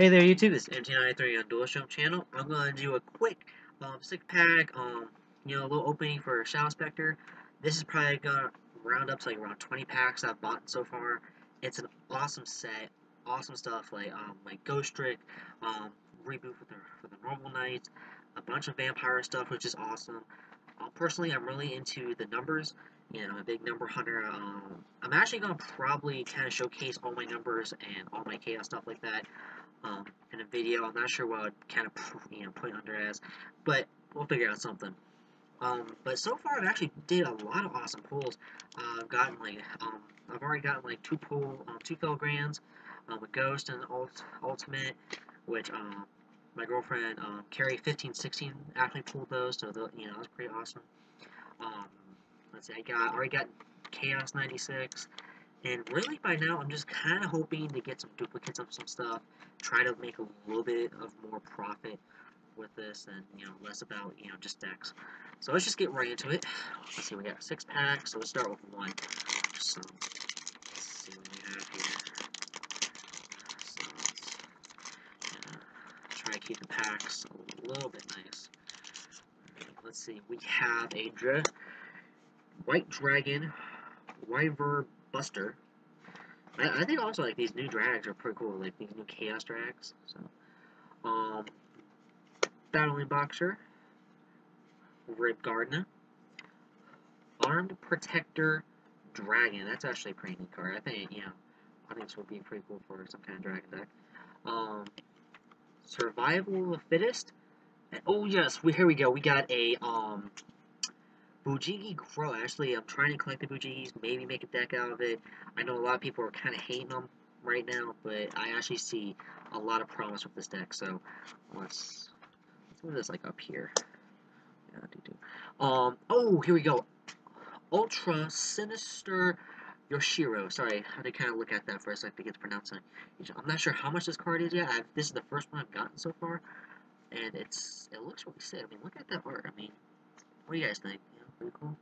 Hey there YouTube, it's MT93 on Dual Show channel. I'm going to do a quick um, six pack, um, you know, a little opening for Shadow Spectre. This is probably going to round up to like around 20 packs I've bought so far. It's an awesome set, awesome stuff like um, like Ghostrick, um, reboot for the, for the Noble Knights, a bunch of vampire stuff which is awesome. Um, personally, I'm really into the numbers. You know, I'm a big number hunter. Um, I'm actually going to probably kind of showcase all my numbers and all my chaos stuff like that um, in a video. I'm not sure what I'd kind of you know put under as, but we'll figure out something. Um, but so far, I've actually did a lot of awesome pulls. Uh, I've gotten like um, I've already gotten like two pull um, two Felgrands, um, a Ghost and ult Ultimate, which um, my girlfriend um, Carrie 1516 actually pulled those, so the, you know that was pretty awesome. Um, let's see, I got already got Chaos 96. And really, by now, I'm just kind of hoping to get some duplicates of some stuff, try to make a little bit of more profit with this, and you know, less about you know just decks. So let's just get right into it. Let's see, we got six packs, so let's start with one. So let's see what we have here. So let's yeah, try to keep the packs a little bit nice. let's see, we have a Dra White Dragon Wyvern Buster. I, I, think also like these new drags are pretty cool, like these new Chaos drags. So, um, Battling Boxer, Rib Gardener, Armed Protector Dragon. That's actually a pretty neat card. I think you know, I think this would be pretty cool for some kind of dragon deck. Um, Survival of the Fittest. And, oh yes, we, here we go. We got a um Bujingi Crow, actually, I'm trying to collect the Bujingis, maybe make a deck out of it. I know a lot of people are kind of hating them right now, but I actually see a lot of promise with this deck, so let's, let's move this, like, up here. Yeah, do do. Um, oh, here we go. Ultra Sinister Yorishiro. Sorry, I had to kind of look at that for a second to get the pronunciation. I'm not sure how much this card is yet. I've, this is the first one I've gotten so far, and it's it looks really sick. I mean, look at that art. I mean, what do you guys think? Pretty cool.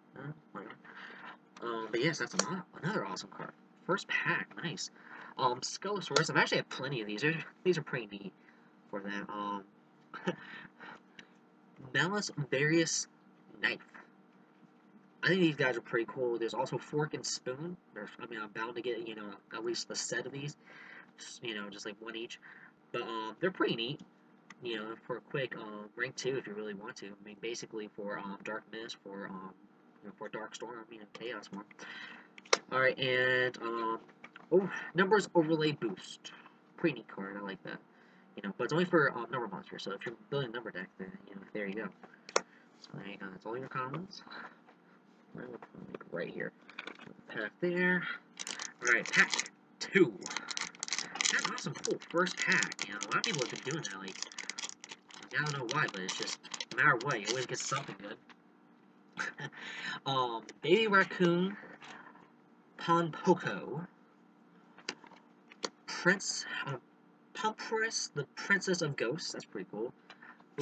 Um, but yes, that's another, another awesome card. First pack, nice. Um, Skelosaurus, I've actually had plenty of these. They're, these are pretty neat for that. Um, Malus Various Knife. I think these guys are pretty cool. There's also Fork and Spoon. There's, I mean, I'm bound to get, you know, at least the set of these. You know, just like one each. But, um, they're pretty neat you know, for a quick um, rank two if you really want to. I mean, basically for um, Dark Mist, for um, you know, for Dark Storm, you know, Chaos one. All right, and um, oh, numbers overlay boost, pretty neat card. I like that. You know, but it's only for um, number monsters. So if you're building a number deck, then you know, there you go. So you go. That's all your commons. Right here. Pack there. All right, pack two. That's awesome. Cool. First pack. You know, a lot of people have been doing that. Like, I don't know why, but it's just, no matter what, you always get something good. um, Baby Raccoon, Ponpoko, Prince, uh, Pumpress, the Princess of Ghosts, that's pretty cool.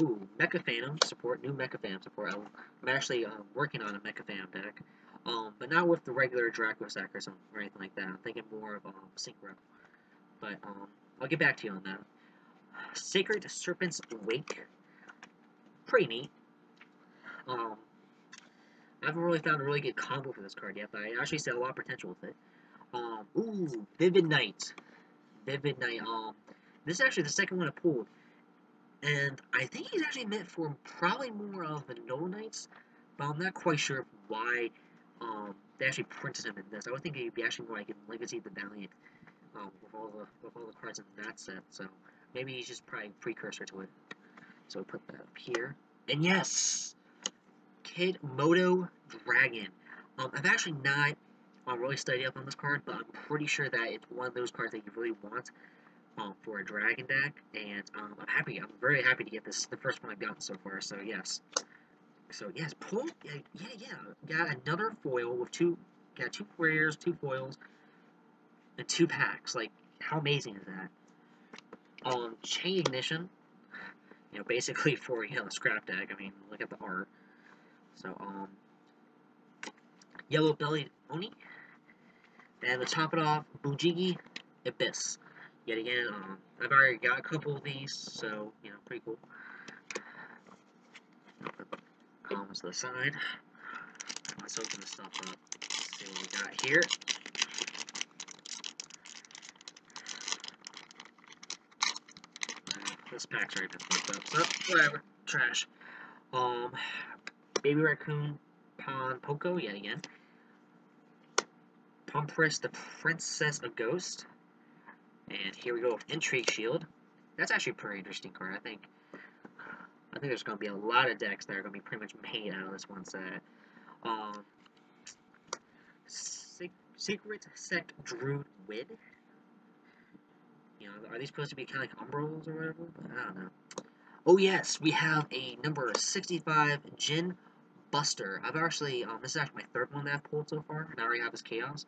Ooh, Mecha Phantom support, new Mecha Phantom support. I'm actually uh, working on a Mecha Phantom deck, um, but not with the regular Dracossack or something or anything like that. I'm thinking more of um, Synchro. But um, I'll get back to you on that. Sacred Serpent's Wake. Pretty neat. Um, I haven't really found a really good combo for this card yet, but I actually see a lot of potential with it. Um, ooh, Vivid Knight. Vivid Knight. Um, this is actually the second one I pulled. And I think he's actually meant for probably more of the Noble Knights, but I'm not quite sure why um, they actually printed him in this. I would think he'd be actually more like in Legacy of the Valiant um, with all the with all the cards in that set. So Maybe he's just probably precursor to it. So we put that up here. And yes! Kidmodo Dragon. Um, I've actually not um, really studied up on this card, but I'm pretty sure that it's one of those cards that you really want um, for a Dragon deck. And um, I'm happy. I'm very happy to get this. the first one I've gotten so far, so yes. So yes, pull. Yeah, yeah, yeah. Got another foil with two. Got two rares, two foils, and two packs. Like, how amazing is that? Um, chain ignition, you know, basically for, you know, scrap deck. I mean, look at the art. So, um, yellow bellied Oni. And to top it off, Bujingi Abyss. yet again, um, I've already got a couple of these, so, you know, pretty cool. Columns to the side. Let's open this stuff up. see what we got here. This pack's already been fucked up, so whatever. Trash. Um, Baby Raccoon Ponpoko, yet again. Pumpress, the Princess of Ghost. And here we go with Intrigue Shield. That's actually a pretty interesting card, I think. I think there's going to be a lot of decks that are going to be pretty much made out of this one set. Um, Secret Sect Druid Wid. You know, are these supposed to be kind of like umbrellas or whatever? I don't know. Oh yes, we have a number 65 Djinn Buster. I've actually, um, this is actually my third one that I've pulled so far, and I already have this Chaos.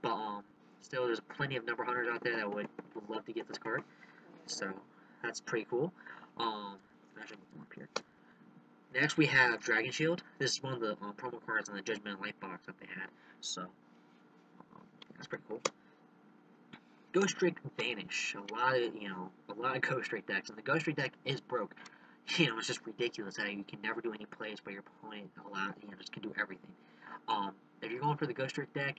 But, um, still, there's plenty of number hunters out there that would, would love to get this card. So, that's pretty cool. Um, actually, up here. Next, we have Dragon Shield. This is one of the um, promo cards on the Judgment Light box that they had. So, um, that's pretty cool. Ghostrick Vanish. A lot of, you know, a lot of Ghostrick decks. And the Ghostrick deck is broke. You know, it's just ridiculous how you can never do any plays, but your opponent a lot, you know, just can do everything. Um, if you're going for the Ghostrick deck,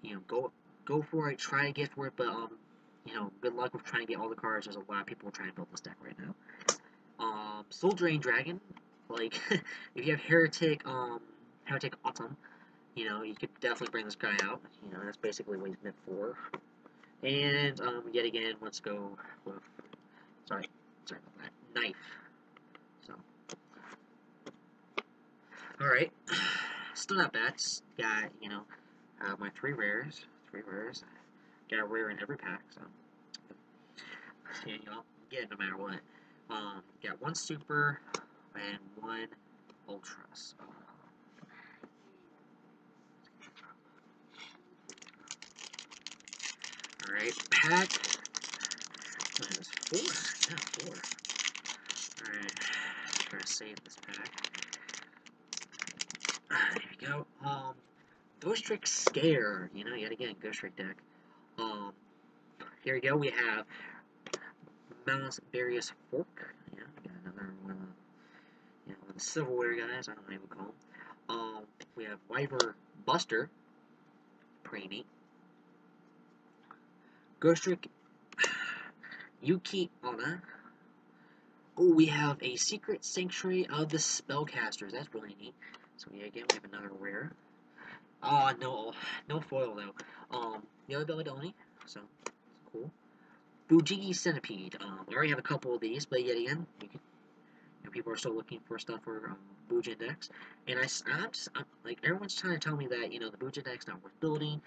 you know, go go for it, try to get for it, but, um, you know, good luck with trying to get all the cards. There's a lot of people trying to build this deck right now. Um, Soul Drain Dragon. Like, if you have Heretic, um, Heretic Autumn, you know, you could definitely bring this guy out. You know, that's basically what he's meant for. And, um, yet again, let's go with, sorry, sorry about that, Knife. So, alright, still not bad, got, you know, uh, my three rares, three rares, got a rare in every pack, so, yeah, you get it no matter what. Um, got one super and one ultra, so. Alright, pack. Minus four. Four. Alright, try to save this pack. Ah, there we go. Um, Ghostrick Scare. You know, yet again, Ghostrick deck. Um, here we go. We have Mouse Various Fork. Yeah, we got another one of the, you know, the silverware guys. I don't know what you would call them. Um, we have Wyver Buster. Pretty neat. Ghostrick Yuki Onna. Oh, we have a Secret Sanctuary of the Spellcasters. That's really neat. So yeah, again, we have another rare. Ah, uh, no, no foil though. Um, Yellow Bellied Oni. So, cool. Bujingi Centipede. Um, I already have a couple of these, but yet again, you can, you know, people are still looking for stuff for um, decks. And I, I'm just, I'm, like, everyone's trying to tell me that, you know, the deck's not worth building.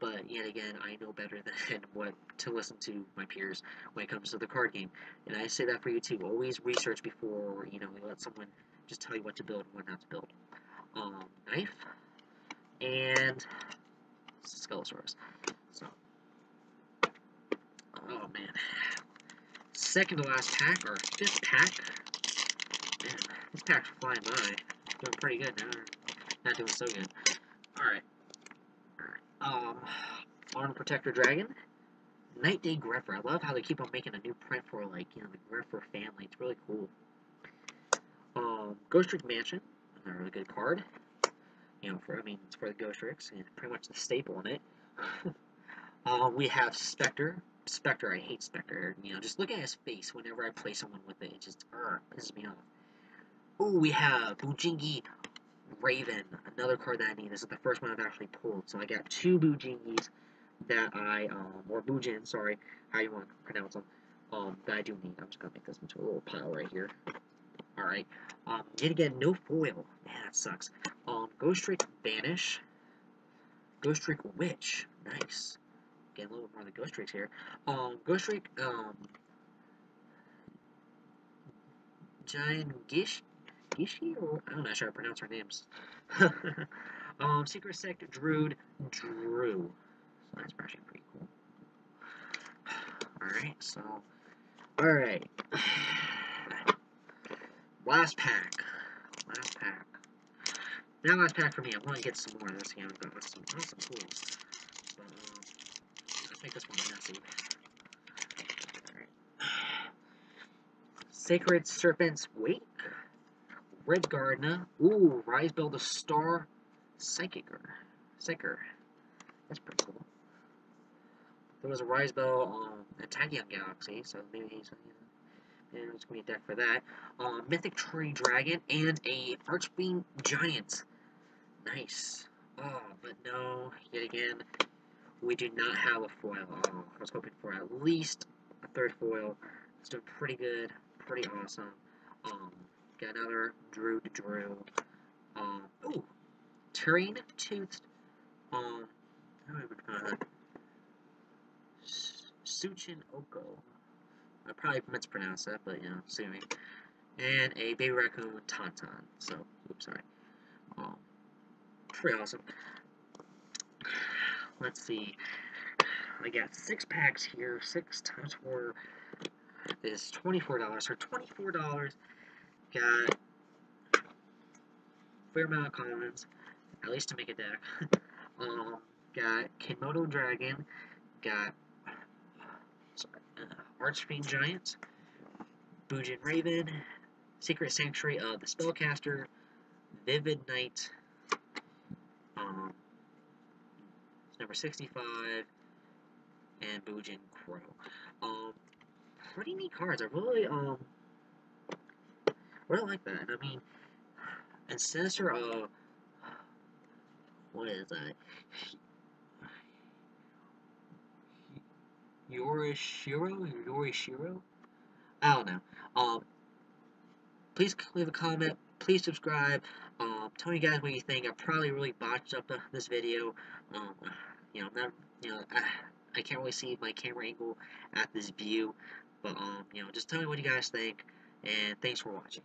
But yet again, I know better than what to listen to my peers when it comes to the card game. And I say that for you too. Always research before, you know, you let someone just tell you what to build and what not to build. Um, knife. And Skelosaurus. So, oh man. Second to last pack, or fifth pack. Man, this pack's flying by. Doing pretty good now. Not doing so good. Alright. Um, Arm Protector Dragon. Knight Day Grepher. I love how they keep on making a new print for, like, you know, the Grepher family. It's really cool. Um, Ghostrick Mansion. Another really good card. You know, for, I mean, it's for the Ghostricks, and pretty much the staple in it. um, we have Spectre. Spectre, I hate Spectre. You know, just look at his face whenever I play someone with it. It just, uh, pisses me off. Oh, we have Bujingi Raven, another card that I need. This is the first one I've actually pulled. So I got two Bujingis that I, um, or Bujin, sorry, how you want to pronounce them, um, that I do need. I'm just going to make this into a little pile right here. Alright, um, yet again, no foil. Man, that sucks. Um, Ghostrick Vanish. Ghostrick Witch. Nice. Getting a little more of the Ghostricks here. Um, Ghostrick, um, Giant Gish Gishi? Or, I'm not sure how to pronounce her names. um, Secret Sect Druid Dru. So that's actually pretty cool. Alright, so. Alright. Last pack. Last pack. Now last pack for me. I want to get some more of this. Yeah, I've got some, some tools. But, um, let's make this one messy. Sacred Serpent's Wake. Red Gardener. Ooh, Rise the Star Psychicer. Psyker. That's pretty cool. There was a Rise Bell um, attacking Galaxy, so maybe he's. Yeah, there's gonna be a deck for that. Um, Mythic Tree Dragon and a Archfiend Giant. Nice. Oh, but no, yet again, we do not have a foil. Oh, I was hoping for at least a third foil. It's doing pretty good, pretty awesome. Um, got another Drew to Drew. Um, ooh, Terrain Toothed. Um, how do I pronounce that? Suchin Oko. I probably mispronounce that, but you know, see me. And a baby raccoon Tantan. So, oops, sorry. Um, pretty awesome. Let's see. I got six packs here. Six times four is twenty-four dollars. For twenty-four dollars, got fair amount of at least to make a deck. um, got Kidmodo Dragon. Got uh, Archfiend Giant. Bujin Raven. Secret Sanctuary of the Spellcaster. Vivid Knight. Um, number 65, and Bujin Crow. Um, pretty neat cards. I really, um, really like that. I mean, and Sinister, uh, what is that? Yorishiro? Yorishiro? I don't know. Um, please leave a comment. Please subscribe. Um, tell me guys what you think. I probably really botched up the, this video. Um, you know, not, you know, I, I can't really see my camera angle at this view. But, um, you know, just tell me what you guys think. And thanks for watching.